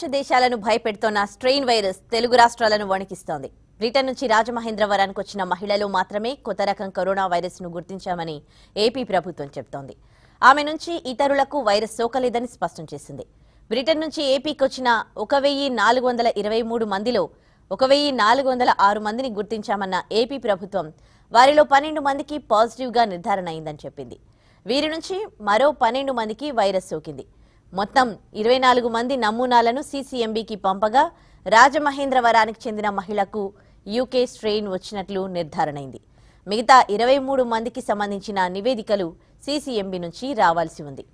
ప్రపంచ దేశాలను భయపెడుతోన్న strain virus Telugu రాష్ట్రాలను వణికిస్తోంది. బ్రిటన్ నుంచి రాజమహేంద్రవరానికి వచ్చిన మహిళలు మాత్రమే కొత్త రకం కరోనా వైరస్ను గుర్తించామని ఏపీ ప్రభుత్వం చెబుతోంది. ఆమె నుంచి ఇతరులకు వైరస్ సోకలేదని స్పష్టం చేసింది. బ్రిటన్ నుంచి ఏపీకి వచ్చిన ఒక వెయ్యి నాలుగు వందల ఇరవై మూడు మందిలో ఒక వెయ్యి నాలుగు వందల ఆరు మందిని గుర్తించామన్న ఏపీ ప్రభుత్వం వారిలో పన్నెండు మందికి పాజిటివ్గా నిర్ధారణ అయిందని చెప్పింది. వీరి నుంచి మరో పన్నెండు మందికి వైరస్ సోకింది. మొత్తం ఇరవై నాలుగు మంది నమూనాలను సీసీఎంబీకి పంపగా రాజమహేంద్రవరానికి చెందిన మహిళకు యూకే స్ట్రెయిన్ వచ్చినట్లు నిర్ధారణైంది. మిగతా ఇరవై మూడు మందికి సంబంధించిన నివేదికలు సీసీఎంబీ నుంచి రావాల్సి ఉంది.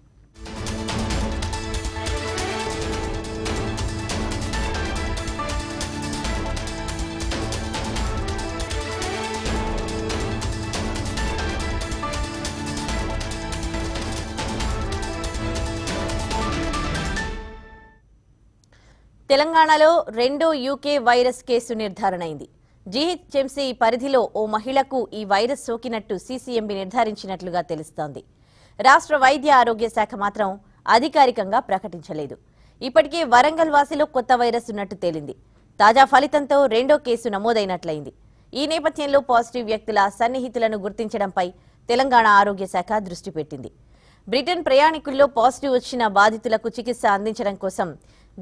తెలంగాణలో రెండో యూకే వైరస్ కేసు నిర్ధారణైంది. జీహెచ్ఎంసీ పరిధిలో ఓ మహిళకు ఈ వైరస్ సోకినట్టు సీసీఎంబీ నిర్ధారించినట్లుగా తెలుస్తోంది. రాష్ట్ర వైద్య ఆరోగ్య శాఖ మాత్రం అధికారికంగా ప్రకటించలేదు. ఇప్పటికే వరంగల్ వాసిలో కొత్త వైరస్ ఉన్నట్టు తేలింది. తాజా ఫలితంతో రెండో కేసు నమోదైనట్లయింది. ఈ నేపథ్యంలో పాజిటివ్ వ్యక్తుల సన్నిహితులను గుర్తించడంపై తెలంగాణ ఆరోగ్య శాఖ దృష్టి పెట్టింది. బ్రిటన్ ప్రయాణికుల్లో పాజిటివ్ వచ్చిన బాధితులకు చికిత్స అందించడం కోసం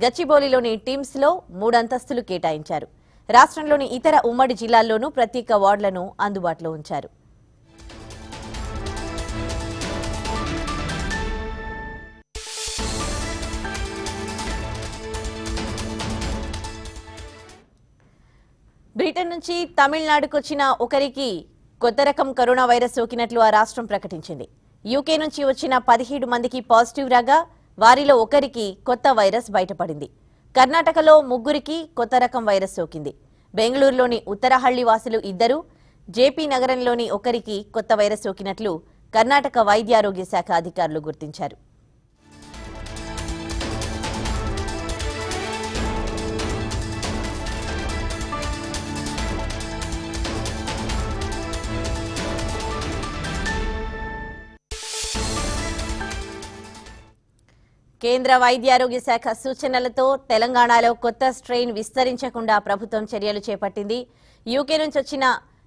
గచ్చిబౌలిలోని టీమ్స్లో మూడంతస్తులు కేటాయించారు. రాష్ట్రంలోని ఇతర ఉమ్మడి జిల్లాల్లోనూ ప్రత్యేక వార్డులను అందుబాటులో ఉంచారు. బ్రిటన్ నుంచి తమిళనాడుకు వచ్చిన ఒకరికి కొత్త రకం కరోనా వైరస్ సోకినట్లు ఆ రాష్ట్రం ప్రకటించింది. యూకే నుంచి వచ్చిన పదిహేడు మందికి పాజిటివ్ రాగా వారిలో ఒకరికి కొత్త వైరస్ బయటపడింది. కర్ణాటకలో ముగ్గురికి కొత్త రకం వైరస్ సోకింది. బెంగళూరులోని ఉత్తరహళ్ళి వాసులు ఇద్దరు జేపీ నగరంలోని ఒకరికి కొత్త వైరస్ సోకినట్లు కర్ణాటక వైద్యారోగ్య శాఖ అధికారులు గుర్తించారు. కేంద్ర వైద్యారోగ్య శాఖ సూచనలతో తెలంగాణలో కొత్త స్ట్రెయిన్ విస్తరించకుండా ప్రభుత్వం చర్యలు చేపట్టింది. యూకే నుంచి వచ్చిన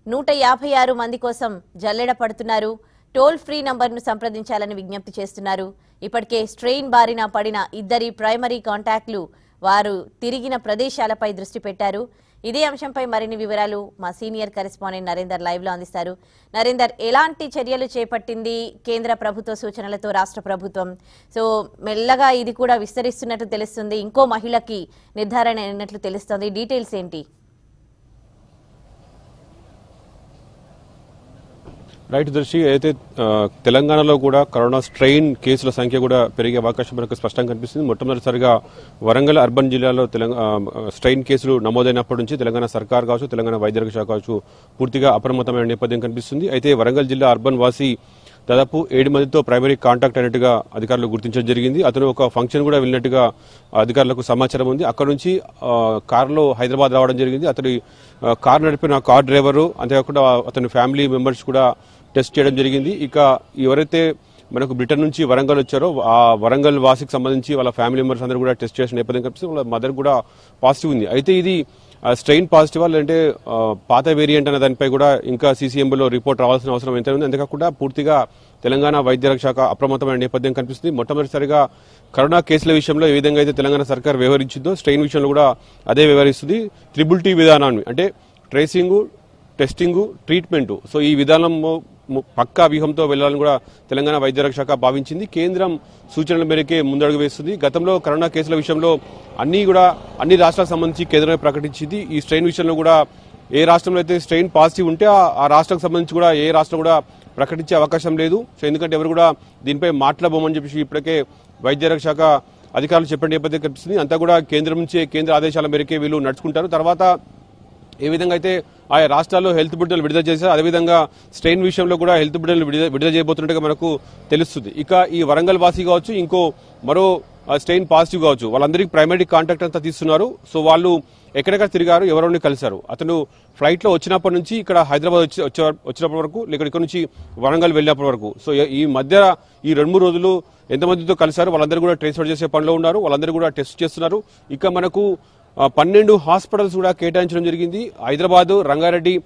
నూట యాభై ఆరు మంది కోసం జల్లెడ పడుతున్నారు. టోల్ ఫ్రీ నంబర్ను సంప్రదించాలని విజ్ఞప్తి చేస్తున్నారు. ఇప్పటికే స్ట్రెయిన్ బారిన పడిన ఇద్దరి ప్రైమరీ కాంటాక్ట్లు వారు తిరిగిన ప్రదేశాలపై దృష్టి పెట్టారు. ఇదే అంశంపై మరిన్ని వివరాలు మా సీనియర్ కరెస్పాండెంట్ నరేందర్ లైవ్లో అందిస్తారు. నరేందర్ ఎలాంటి చర్యలు చేపట్టింది కేంద్ర ప్రభుత్వ సూచనలతో రాష్ట్ర ప్రభుత్వం? సో మెల్లగా ఇది కూడా విస్తరిస్తున్నట్టు తెలుస్తుంది. ఇంకో మహిళకి నిర్ధారణ అయినట్లు తెలుస్తుంది. డీటెయిల్స్ ఏంటి? రైట్ దర్శి అయితే తెలంగాణలో కూడా కరోనా స్ట్రెయిన్ కేసుల సంఖ్య కూడా పెరిగే అవకాశం మనకు స్పష్టంగా కనిపిస్తుంది. మొట్టమొదటిసారిగా వరంగల్ అర్బన్ జిల్లాలో తెలంగాణ స్ట్రెయిన్ కేసులు నమోదైనప్పటి నుంచి తెలంగాణ సర్కార్ కావచ్చు తెలంగాణ వైద్య శాఖ కావచ్చు పూర్తిగా అప్రమత్తమైన నేపథ్యం కనిపిస్తుంది. అయితే వరంగల్ జిల్లా అర్బన్ వాసి దాదాపు ఏడు మందితో ప్రైమరీ కాంటాక్ట్ అయినట్టుగా అధికారులు గుర్తించడం జరిగింది. అతను ఒక ఫంక్షన్ కూడా వెళ్ళినట్టుగా అధికారులకు సమాచారం ఉంది. అక్కడ నుంచి కారులో హైదరాబాద్ రావడం జరిగింది. అతడి కారు నడిపిన కార్ డ్రైవరు అంతేకాకుండా అతని ఫ్యామిలీ మెంబర్స్ కూడా టెస్ట్ చేయడం జరిగింది. ఇక ఎవరైతే మనకు బ్రిటన్ నుంచి వరంగల్ వచ్చారో ఆ వరంగల్ వాసికి సంబంధించి వాళ్ళ ఫ్యామిలీ మెంబర్స్ అందరూ కూడా టెస్ట్ చేసిన నేపథ్యం కనిపిస్తుంది. వాళ్ళ మదర్ కూడా పాజిటివ్ ఉంది. అయితే ఇది స్ట్రెయిన్ పాజిటివ్ లేదంటే పాత వేరియంట్ అనే దానిపై కూడా ఇంకా సీసీఎంబీలో రిపోర్ట్ రావాల్సిన అవసరం ఎంత ఉంది. అంతేకాకుండా పూర్తిగా తెలంగాణ వైద్య శాఖ అప్రమత్తమైన నేపథ్యం కనిపిస్తుంది. మొట్టమొదటిసారిగా కరోనా కేసుల విషయంలో ఏ విధంగా అయితే తెలంగాణ సర్కార్ వ్యవహరించిందో స్ట్రెయిన్ విషయంలో కూడా అదే వ్యవహరిస్తుంది. త్రిబుల్ టీ విధానాన్ని అంటే ట్రేసింగ్ టెస్టింగ్ ట్రీట్మెంటు. సో ఈ విధానం పక్కా వ్యూహంతో వెళ్ళాలని కూడా తెలంగాణ వైద్య శాఖ భావించింది. కేంద్రం సూచనల మేరకే ముందడుగు వేస్తుంది. గతంలో కరోనా కేసుల విషయంలో అన్ని కూడా అన్ని రాష్ట్రాలకు సంబంధించి కేంద్రమే ప్రకటించింది. ఈ స్ట్రెయిన్ విషయంలో కూడా ఏ రాష్ట్రంలో అయితే స్ట్రెయిన్ పాజిటివ్ ఉంటే ఆ- ఆ రాష్ట్రానికి సంబంధించి కూడా ఏ రాష్ట్రం కూడా ప్రకటించే అవకాశం లేదు. సో ఎందుకంటే ఎవరు కూడా దీనిపై మాట్లాడబోమని చెప్పేసి ఇప్పటికే వైద్య శాఖ అధికారులు చెప్పిన నేపథ్యం కనిపిస్తుంది. అంతా కూడా కేంద్రం నుంచే కేంద్ర ఆదేశాల మేరకే వీళ్ళు నడుచుకుంటారు. తర్వాత ఏ విధంగా అయితే ఆయా రాష్ట్రాల్లో హెల్త్ బిడ్డలు విడుదల చేశారు అదేవిధంగా స్ట్రెయిన్ విషయంలో కూడా హెల్త్ బిడ్డలు విడుదల చేయబోతున్నట్టుగా మనకు తెలుస్తుంది. ఇక ఈ వరంగల్ వాసి కావచ్చు ఇంకో మరో స్ట్రెయిన్ పాజిటివ్ కావచ్చు వాళ్ళందరికీ ప్రైమరీ కాంటాక్ట్ అంతా తీస్తున్నారు. సో వాళ్ళు ఎక్కడెక్కడ తిరిగారు ఎవరెవరిని కలిశారు? అతను ఫ్లైట్లో వచ్చినప్పటి నుంచి ఇక్కడ హైదరాబాద్ వచ్చి వచ్చే- వచ్చినప్పటి వరకు లేక ఇక్కడ నుంచి వరంగల్ వెళ్ళినప్పటి వరకు. సో ఈ- మధ్య ఈ రెండు మూడు రోజులు ఎంతమందితో కలిశారు వాళ్ళందరూ కూడా ట్రేస్ చేసే పనిలో ఉన్నారు వాళ్ళందరూ కూడా టెస్ట్ చేస్తున్నారు. ఇక మనకు పన్నెండు హాస్పిటల్స్ కూడా కేటాయించడం జరిగింది. హైదరాబాదు రంగారెడ్డి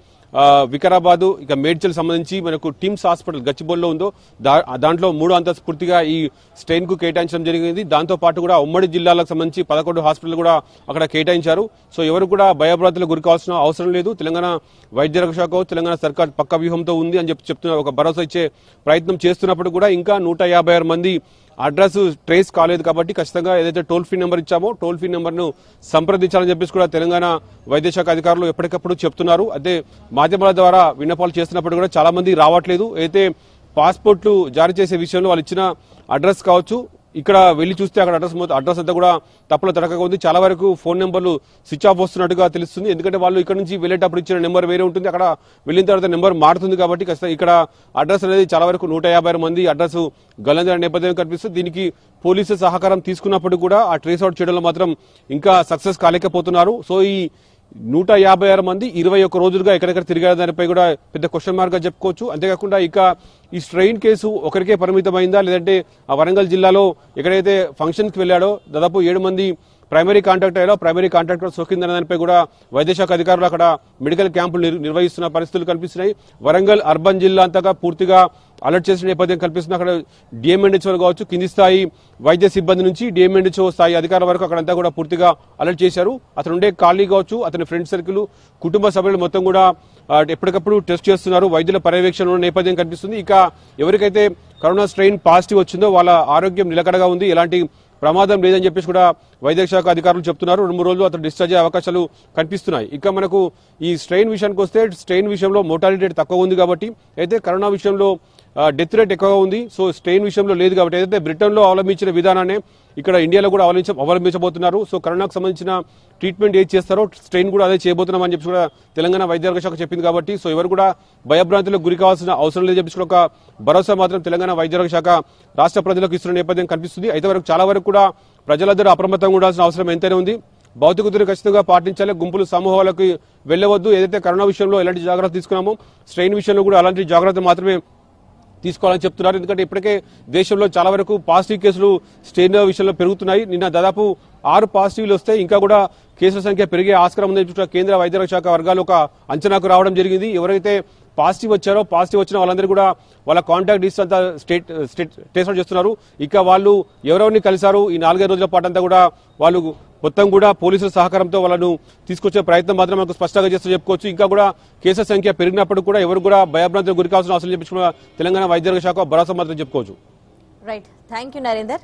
వికారాబాదు ఇక మేడ్చల్ సంబంధించి మనకు టిమ్స్ హాస్పిటల్ గచ్చిబౌల్లో ఉందో దా- దాంట్లో మూడు అంతస్తు పూర్తిగా ఈ స్ట్రెయిన్కు కేటాయించడం జరిగింది. దాంతో పాటు కూడా ఉమ్మడి జిల్లాలకు సంబంధించి పదకొండు హాస్పిటల్ కూడా అక్కడ కేటాయించారు. సో ఎవరు కూడా భయభ్రాంతులకు గురి కావాల్సిన అవసరం లేదు. తెలంగాణ వైద్య శాఖ తెలంగాణ సర్కార్ పక్క వ్యూహంతో ఉంది అని చెప్పి చెప్తున్నారు ఒక భరోసా ఇచ్చే ప్రయత్నం చేస్తున్నప్పుడు కూడా ఇంకా నూట యాభై ఆరు మంది అడ్రస్ ట్రేస్ కాలేదు కాబట్టి ఖచ్చితంగా ఏదైతే టోల్ ఫ్రీ నెంబర్ ఇచ్చామో టోల్ ఫ్రీ నెంబర్ను సంప్రదించాలని చెప్పేసి కూడా తెలంగాణ వైద్య శాఖ అధికారులు ఎప్పటికప్పుడు చెప్తున్నారు. అదే మాధ్యమాల ద్వారా విన్నపాలు చేస్తున్నప్పుడు కూడా చాలా మంది రావట్లేదు. అయితే పాస్పోర్ట్లు జారీ చేసే విషయంలో వాళ్ళు ఇచ్చిన అడ్రస్ కావచ్చు ఇక్కడ వెళ్ళి చూస్తే అక్కడ అడ్రస్ అడ్రస్ అంతా కూడా తప్పులు తడకగా ఉంది. చాలా వరకు ఫోన్ నెంబర్లు స్విచ్ ఆఫ్ వస్తున్నట్టుగా తెలుస్తుంది. ఎందుకంటే వాళ్ళు ఇక్కడ నుంచి వెళ్ళేటప్పుడు ఇచ్చిన నెంబర్ వేరే ఉంటుంది. అక్కడ వెళ్ళిన తర్వాత నెంబర్ మారుతుంది కాబట్టి ఖచ్చితంగా ఇక్కడ అడ్రస్ అనేది చాలా వరకు నూట యాభై మంది అడ్రస్ గల్లందిన నేపథ్యం కనిపిస్తుంది. దీనికి పోలీసు సహకారం తీసుకున్నప్పుడు కూడా ఆ ట్రేస్ అవుట్ చేయడంలో మాత్రం ఇంకా సక్సెస్ కాలేకపోతున్నారు. సో ఈ నూట యాభై ఆరు మంది ఇరవై ఒక్క రోజులుగా ఎక్కడెక్కడ తిరిగారు దానిపై కూడా పెద్ద క్వశ్చన్ మార్క్గా చెప్పుకోవచ్చు. అంతేకాకుండా ఇక ఈ స్ట్రెయిన్ కేసు ఒకరికే పరిమితమైందా? లేదంటే ఆ వరంగల్ జిల్లాలో ఎక్కడైతే ఫంక్షన్కి వెళ్ళాడో దాదాపు ఏడు మంది ప్రైమరీ కాంట్రాక్ట్ అయ్యారో ప్రైమరీ కాంట్రాక్టర్ సోకిందనే దానిపై కూడా వైద్యశాఖ అధికారులు అక్కడ మెడికల్ క్యాంపులు నిర్వహిస్తున్న పరిస్థితులు కనిపిస్తున్నాయి. వరంగల్ అర్బన్ జిల్లా అంతగా పూర్తిగా అలర్ట్ చేసిన నేపథ్యం కల్పిస్తుంది అక్కడ డిఎంఎన్హెచ్ఓ కావచ్చు కింది స్థాయి వైద్య సిబ్బంది నుంచి డిఎంఎన్హెచ్ఓ స్థాయి అధికారుల వరకు అక్కడంతా కూడా పూర్తిగా అలర్ట్ చేశారు. అతను ఉండే ఖాళీ కావచ్చు అతని ఫ్రెండ్ సర్కిల్ కుటుంబ సభ్యులు మొత్తం కూడా ఎప్పటికప్పుడు టెస్ట్ చేస్తున్నారు. వైద్యుల పర్యవేక్షణ ఉన్న నేపథ్యం కనిపిస్తుంది. ఇక ఎవరికైతే కరోనా స్ట్రెయిన్ పాజిటివ్ వచ్చిందో వాళ్ళ ఆరోగ్యం నిలకడగా ఉంది. ఎలాంటి ప్రమాదం లేదని చెప్పేసి కూడా వైద్య శాఖ అధికారులు చెప్తున్నారు. రెండు మూడు రోజులు అతను డిశ్చార్జ్ అయ్యే అవకాశాలు కనిపిస్తున్నాయి. ఇక మనకు ఈ స్ట్రెయిన్ విషయానికి వస్తే స్ట్రెయిన్ విషయంలో మోటాలిటీ తక్కువ ఉంది కాబట్టి అయితే కరోనా విషయంలో డెత్ రేట్ ఎక్కువగా ఉంది. సో స్ట్రెయిన్ విషయంలో లేదు కాబట్టి ఏదైతే బ్రిటన్లో అవలంబించిన విధానాన్ని ఇక్కడ ఇండియాలో కూడా అవలంబించ అవలంబించబోతున్నారు. సో కరోనాకు సంబంధించిన ట్రీట్మెంట్ ఏది చేస్తారో స్ట్రెయిన్ కూడా అదే చేయబోతున్నాం అని చెప్పి కూడా తెలంగాణ వైద్య శాఖ చెప్పింది కాబట్టి సో ఎవరు కూడా భయభ్రాంతులకు గురి కావాల్సిన అవసరం లేదని చెప్పి ఒక భరోసా మాత్రం తెలంగాణ వైద్య శాఖ రాష్ట్ర ప్రజలకు ఇస్తున్న నేపథ్యం కనిపిస్తుంది. అయితే వరకు చాలా వరకు కూడా ప్రజలందరూ అప్రమత్తంగా ఉండాల్సిన అవసరం ఎంతైనా ఉంది. భౌతిక దూరం ఖచ్చితంగా పాటించాలి. గుంపులు సమూహాలకు వెళ్ళవద్దు. ఏదైతే కరోనా విషయంలో ఎలాంటి జాగ్రత్త తీసుకున్నామో స్ట్రెయిన్ విషయంలో కూడా అలాంటి జాగ్రత్త మాత్రమే తీసుకోవాలని చెప్తున్నారు. ఎందుకంటే ఇప్పటికే దేశంలో చాలా వరకు పాజిటివ్ కేసులు స్టేన్ విషయంలో పెరుగుతున్నాయి. నిన్న దాదాపు ఆరు పాజిటివ్లు వస్తే ఇంకా కూడా కేసుల సంఖ్య పెరిగే ఆస్కారం ఉందని చెప్పి కేంద్ర వైద్య శాఖ వర్గాలు ఒక అంచనాకు రావడం జరిగింది. ఎవరైతే పాజిటివ్ వచ్చారో పాజిటివ్ వచ్చిన వాళ్ళందరూ కూడా వాళ్ళ కాంటాక్ట్ లిస్ట్ అంతా స్టేట్ స్టేట్ టెస్ట్ చేస్తున్నారు. ఇక వాళ్ళు ఎవరెవరిని కలిశారు? ఈ నాలుగైదు రోజుల పాటు అంతా కూడా వాళ్ళు మొత్తం కూడా పోలీసుల సహకారంతో వాళ్ళను తీసుకొచ్చే ప్రయత్నం మాత్రం మనకు స్పష్టంగా చేస్తూ చెప్పుకోవచ్చు. ఇంకా కూడా కేసుల సంఖ్య పెరిగినప్పుడు కూడా ఎవరు కూడా భయభ్రాంతులకు గురికావాల్సిన అవసరం చెప్పి తెలంగాణ వైద్య శాఖ భరోసా మాత్రం చెప్పుకోవచ్చు. Right thank you Narender